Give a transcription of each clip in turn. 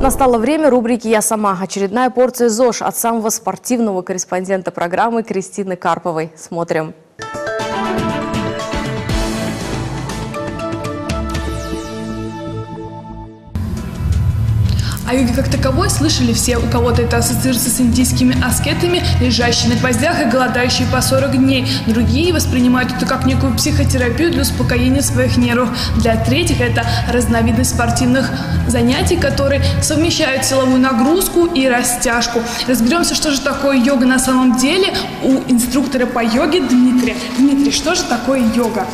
Настало время рубрики «Я сама». Очередная порция ЗОЖ от самого спортивного корреспондента программы Кристины Карповой. Смотрим. О йоге как таковой слышали все. У кого-то это ассоциируется с индийскими аскетами, лежащими на гвоздях и голодающие по 40 дней. Другие воспринимают это как некую психотерапию для успокоения своих нервов. Для третьих это разновидность спортивных занятий, которые совмещают силовую нагрузку и растяжку. Разберемся, что же такое йога на самом деле у инструктора по йоге Дмитрия. Дмитрий, что же такое йога?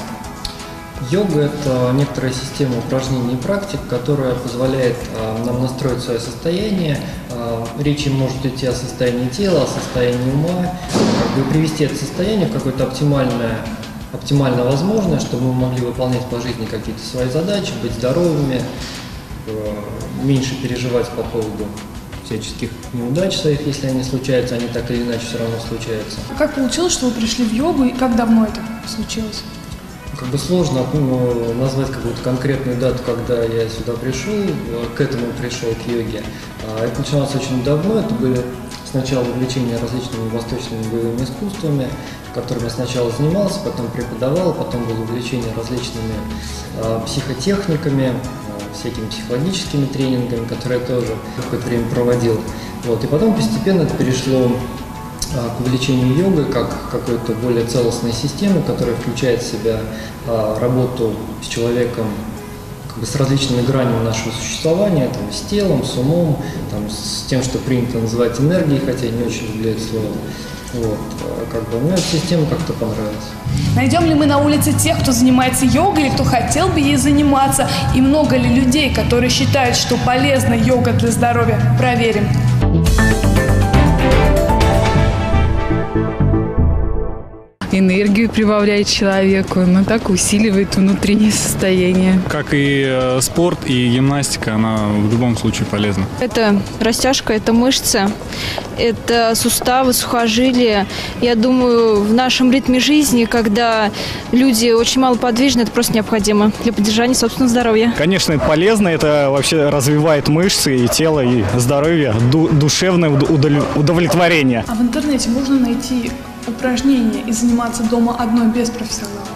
Йога – это некоторая система упражнений и практик, которая позволяет а, нам настроить свое состояние. А, речь может идти о состоянии тела, о состоянии ума, как бы привести это состояние в какое-то оптимальное, оптимально возможное, чтобы мы могли выполнять по жизни какие-то свои задачи, быть здоровыми, э, меньше переживать по поводу всяческих неудач своих, если они случаются, они так или иначе все равно случаются. А Как получилось, что вы пришли в йогу и как давно это случилось? Как бы сложно ну, назвать какую-то конкретную дату, когда я сюда пришел, к этому пришел, к йоге. А, Это начиналось очень давно, это были сначала увлечения различными восточными боевыми искусствами, которыми я сначала занимался, потом преподавал, потом было увлечение различными а, психотехниками, всякими психологическими тренингами, которые я тоже какое-то время проводил. Вот. И потом постепенно это перешло к увлечению йогой как какой-то более целостной системы, которая включает в себя а, работу с человеком как бы с различными гранями нашего существования, там, с телом, с умом, там, с тем, что принято называть энергией, хотя я не очень люблю это слово. Вот, а, как бы, мне эта система как-то понравилась. Найдем ли мы на улице тех, кто занимается йогой или кто хотел бы ей заниматься? И много ли людей, которые считают, что полезна йога для здоровья? Проверим. Thank you. Энергию прибавляет человеку, но так усиливает внутреннее состояние. Как и э, спорт и гимнастика, она в любом случае полезна. Это растяжка, это мышцы, это суставы, сухожилия. Я думаю, в нашем ритме жизни, когда люди очень мало подвижны, это просто необходимо для поддержания собственного здоровья. Конечно, это полезно, это вообще развивает мышцы и тело, и здоровье, ду- душевное уд- удовле- удовлетворение. А в интернете можно найти упражнения и заниматься дома одной без профессионала?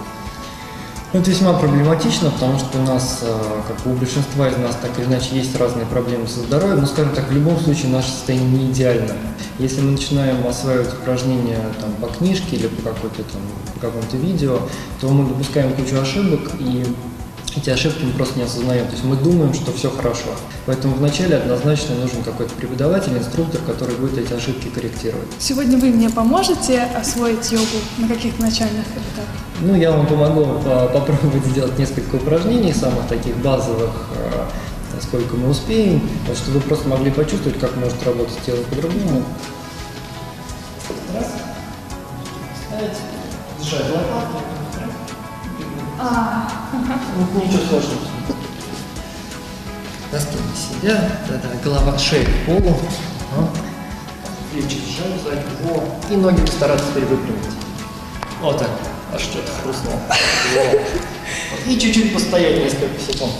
Ну, это весьма проблематично, потому что у нас, э, как у большинства из нас, так или иначе, есть разные проблемы со здоровьем, но, скажем так, в любом случае наше состояние не идеально. Если мы начинаем осваивать упражнения там, по книжке или по, какой-то, там, по какому-то видео, то мы допускаем кучу ошибок, и эти ошибки мы просто не осознаем. То есть мы думаем, что все хорошо. Поэтому вначале однозначно нужен какой-то преподаватель, инструктор, который будет эти ошибки корректировать. Сегодня вы мне поможете освоить йогу на каких-то начальных этапах? Ну, я вам помогу по- попробовать сделать несколько упражнений, самых таких базовых, э, насколько мы успеем, чтобы вы просто могли почувствовать, как может работать тело по-другому. Раз. Ставить. Сжать лопатки. Ну, ничего сложного. Достойно себя, да-да, голова, шея к полу. Ага. Плечи сжать сзади, во. И ноги постараться теперь выпрямить. Вот так. А что это хрустнуло? И чуть-чуть постоять несколько секунд.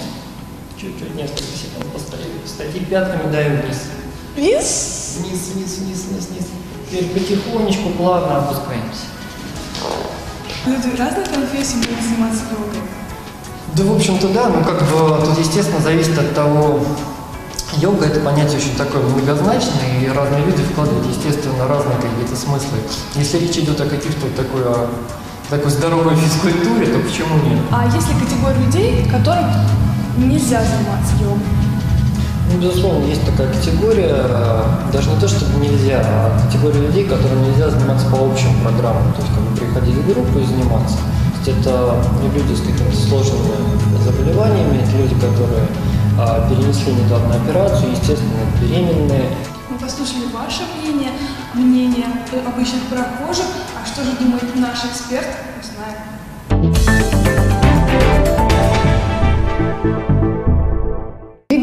Чуть-чуть несколько секунд постоять. Стати пятками дай вниз. Вниз? Вниз, вниз, вниз, вниз, вниз. Теперь потихонечку, плавно опускаемся. Люди разных профессий будут заниматься йогой. Да, в общем-то, да, ну как бы тут, естественно, зависит от того, йога это понятие очень такое многозначное, и разные люди вкладывают, естественно, разные какие-то смыслы. Если речь идет о каких-то такой, о такой здоровой физкультуре, то почему нет? А есть ли категория людей, которым нельзя заниматься йогой? Ну, безусловно, есть такая категория, даже не то, чтобы нельзя, а категория людей, которым нельзя заниматься по общим программам, то есть как бы приходить в группу и заниматься. То есть это люди с какими-то сложными заболеваниями, это люди, которые а, перенесли недавно операцию, естественно, беременные. Мы послушали ваше мнение, мнение обычных прохожих. А что же думает наш эксперт, узнаем.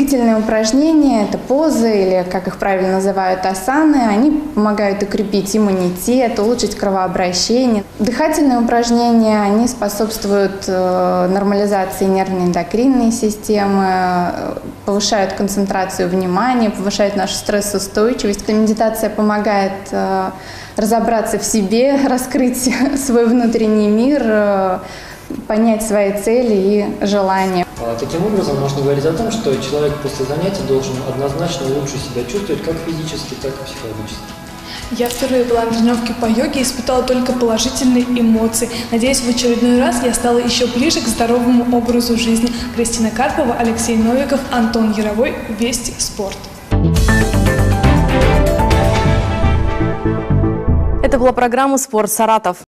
Длительные упражнения, это позы или, как их правильно называют, асаны, они помогают укрепить иммунитет, улучшить кровообращение. Дыхательные упражнения, они способствуют э, нормализации нервно-эндокринной системы, э, повышают концентрацию внимания, повышают нашу стрессоустойчивость. Медитация помогает э, разобраться в себе, раскрыть свой внутренний мир, понять свои цели и желания. А Таким образом, можно говорить о том, что человек после занятий должен однозначно лучше себя чувствовать как физически, так и психологически. Я впервые была на тренировке по йоге и испытала только положительные эмоции. Надеюсь, в очередной раз я стала еще ближе к здоровому образу жизни. Кристина Карпова, Алексей Новиков, Антон Яровой. Вести спорт. Это была программа «Спорт Саратов».